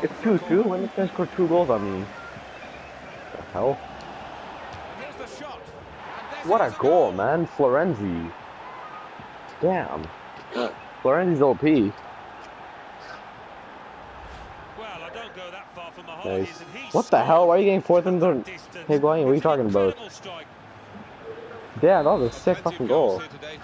It's 2-2? When did they score two goals on me? The hell? What a goal, man. Florenzi. Damn. Florenzi's OP. Well, I don't go that far from the Nice. What the hell? Why are you getting fourth in and. Hey, Guanyi, what are you talking about? Damn, that was a sick fucking goal. today,